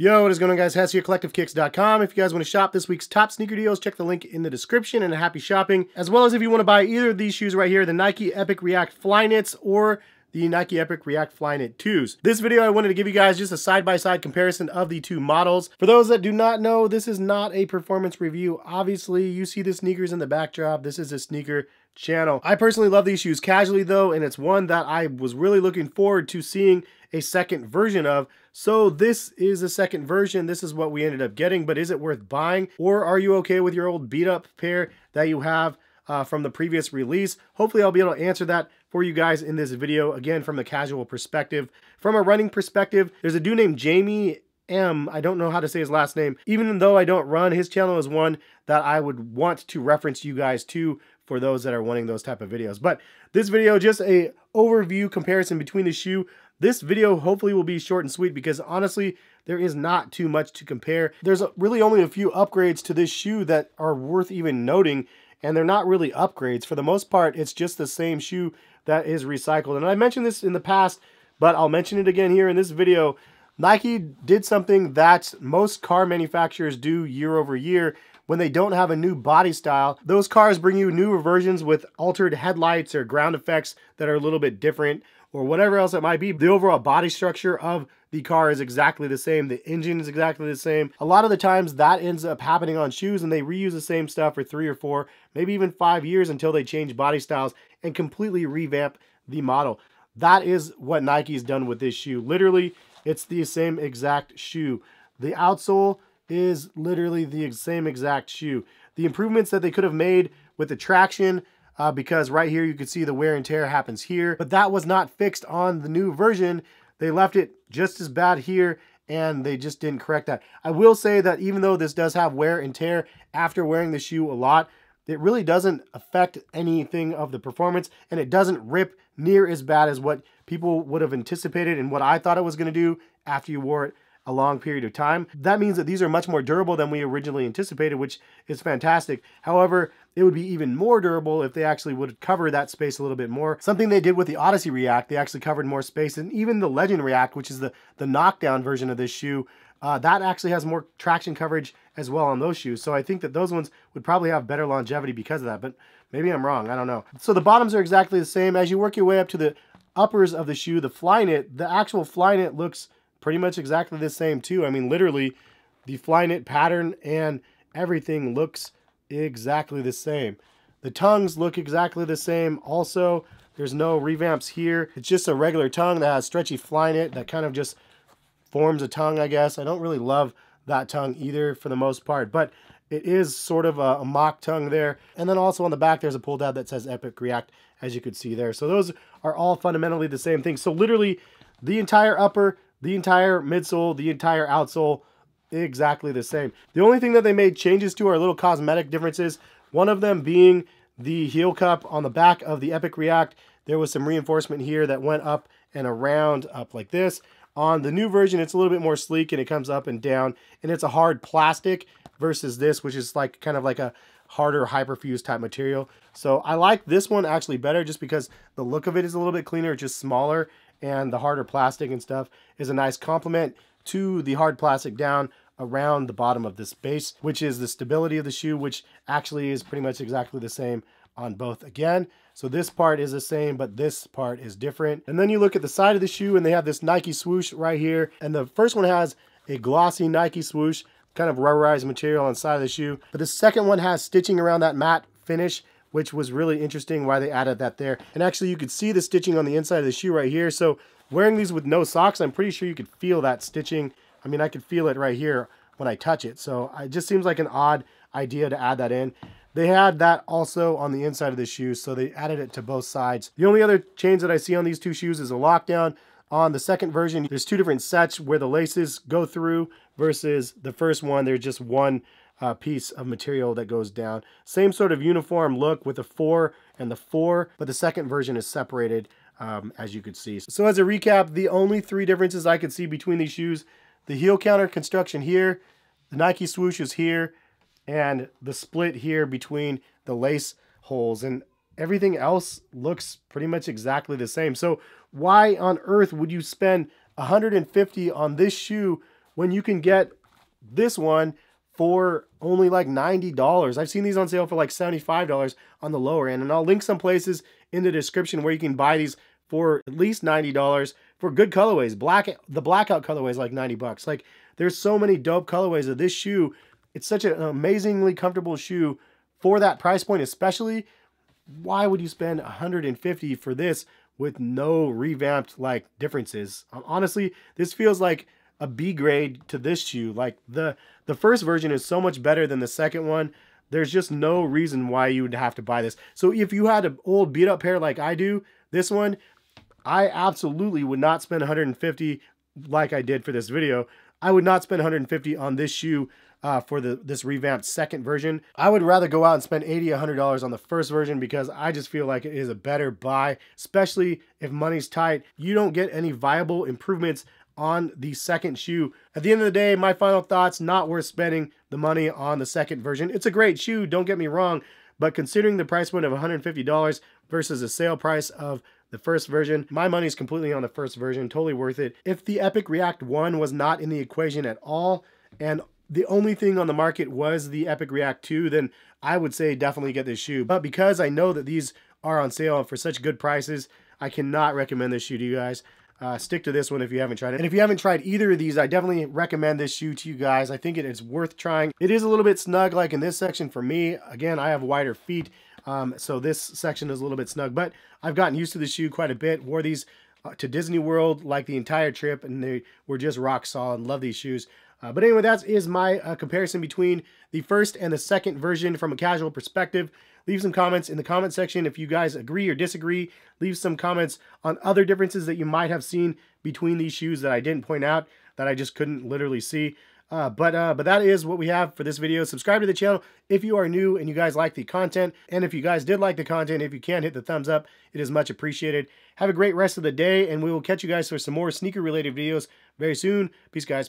Yo, what is going on guys? Hes here, CollectiveKicks.com. If you guys want to shop this week's top sneaker deals, check the link in the description and happy shopping. As well as if you want to buy either of these shoes right here, the Nike Epic React Flyknits or the Nike Epic React Flyknit 2s. This video I wanted to give you guys just a side-by-side -side comparison of the two models. For those that do not know, this is not a performance review. Obviously, you see the sneakers in the backdrop. This is a sneaker channel. I personally love these shoes casually though, and it's one that I was really looking forward to seeing a second version of. So this is a second version. This is what we ended up getting, but is it worth buying? Or are you okay with your old beat up pair that you have uh, from the previous release? Hopefully I'll be able to answer that for you guys in this video, again, from the casual perspective. From a running perspective, there's a dude named Jamie M. I don't know how to say his last name. Even though I don't run, his channel is one that I would want to reference you guys to for those that are wanting those type of videos. But this video, just a overview comparison between the shoe. This video hopefully will be short and sweet because honestly, there is not too much to compare. There's really only a few upgrades to this shoe that are worth even noting and they're not really upgrades. For the most part, it's just the same shoe that is recycled. And I mentioned this in the past, but I'll mention it again here in this video. Nike did something that most car manufacturers do year over year, when they don't have a new body style. Those cars bring you newer versions with altered headlights or ground effects that are a little bit different or whatever else it might be. The overall body structure of the car is exactly the same. The engine is exactly the same. A lot of the times that ends up happening on shoes and they reuse the same stuff for three or four, maybe even five years until they change body styles and completely revamp the model. That is what Nike's done with this shoe. Literally, it's the same exact shoe. The outsole is literally the same exact shoe. The improvements that they could have made with the traction, uh, because right here you can see the wear and tear happens here, but that was not fixed on the new version. They left it just as bad here and they just didn't correct that. I will say that even though this does have wear and tear after wearing the shoe a lot, it really doesn't affect anything of the performance and it doesn't rip near as bad as what people would have anticipated and what I thought it was going to do after you wore it a long period of time. That means that these are much more durable than we originally anticipated, which is fantastic. However, it would be even more durable if they actually would cover that space a little bit more. Something they did with the Odyssey React, they actually covered more space. And even the Legend React, which is the, the knockdown version of this shoe, uh, that actually has more traction coverage as well on those shoes. So I think that those ones would probably have better longevity because of that, but maybe I'm wrong. I don't know. So the bottoms are exactly the same. As you work your way up to the uppers of the shoe, the Flyknit, the actual Flyknit looks pretty much exactly the same too. I mean, literally, the Flyknit pattern and everything looks exactly the same. The tongues look exactly the same. Also, there's no revamps here. It's just a regular tongue that has stretchy Flyknit that kind of just forms a tongue, I guess. I don't really love that tongue either for the most part, but it is sort of a, a, mock tongue there. And then also on the back, there's a pull tab that says Epic React, as you could see there. So those are all fundamentally the same thing. So literally the entire upper, the entire midsole, the entire outsole, exactly the same. The only thing that they made changes to are little cosmetic differences. One of them being the heel cup on the back of the Epic React. There was some reinforcement here that went up and around, up like this. On the new version, it's a little bit more sleek and it comes up and down. And it's a hard plastic versus this, which is like kind of like a harder hyperfuse type material. So I like this one actually better just because the look of it is a little bit cleaner, just smaller and the harder plastic and stuff is a nice complement to the hard plastic down around the bottom of this base, which is the stability of the shoe, which actually is pretty much exactly the same on both again. So this part is the same, but this part is different. And then you look at the side of the shoe and they have this Nike swoosh right here. And the first one has a glossy Nike swoosh, kind of rubberized material on the side of the shoe. But the second one has stitching around that matte finish which was really interesting why they added that there. And actually you could see the stitching on the inside of the shoe right here. So wearing these with no socks, I'm pretty sure you could feel that stitching. I mean, I could feel it right here when I touch it. So it just seems like an odd idea to add that in. They had that also on the inside of the shoe, so they added it to both sides. The only other change that I see on these two shoes is a lockdown. On the second version, there's two different sets where the laces go through versus the first one, there's just one uh, piece of material that goes down. Same sort of uniform look with the 4 and the 4, but the second version is separated um, as you could see. So as a recap, the only three differences I could see between these shoes, the heel counter construction here, the Nike swoosh is here, and the split here between the lace holes. And everything else looks pretty much exactly the same. So why on earth would you spend 150 on this shoe when you can get this one for only like $90. I've seen these on sale for like $75 on the lower end. And I'll link some places in the description where you can buy these for at least $90 for good colorways. Black the blackout colorway is like 90 bucks. Like there's so many dope colorways of this shoe. It's such an amazingly comfortable shoe for that price point, especially. Why would you spend 150 for this with no revamped like differences? Honestly, this feels like a B grade to this shoe. Like the the first version is so much better than the second one. There's just no reason why you would have to buy this. So if you had an old beat up pair like I do, this one, I absolutely would not spend 150 like I did for this video. I would not spend 150 on this shoe uh, for the this revamped second version. I would rather go out and spend 80 $100 on the first version because I just feel like it is a better buy, especially if money's tight. You don't get any viable improvements on the second shoe. At the end of the day, my final thoughts, not worth spending the money on the second version. It's a great shoe, don't get me wrong, but considering the price point of $150 versus the sale price of the first version, my money's completely on the first version, totally worth it. If the Epic React 1 was not in the equation at all, and the only thing on the market was the Epic React 2, then I would say definitely get this shoe. But because I know that these are on sale for such good prices, I cannot recommend this shoe to you guys. Uh, stick to this one if you haven't tried it. And if you haven't tried either of these, I definitely recommend this shoe to you guys. I think it is worth trying. It is a little bit snug like in this section for me. Again, I have wider feet, um, so this section is a little bit snug. But I've gotten used to the shoe quite a bit. Wore these uh, to Disney World like the entire trip, and they were just rock solid. Love these shoes. Uh, but anyway, that is my uh, comparison between the first and the second version from a casual perspective. Leave some comments in the comment section if you guys agree or disagree. Leave some comments on other differences that you might have seen between these shoes that I didn't point out, that I just couldn't literally see. Uh, but uh, but that is what we have for this video. Subscribe to the channel if you are new and you guys like the content. And if you guys did like the content, if you can, hit the thumbs up. It is much appreciated. Have a great rest of the day, and we will catch you guys for some more sneaker-related videos very soon. Peace, guys.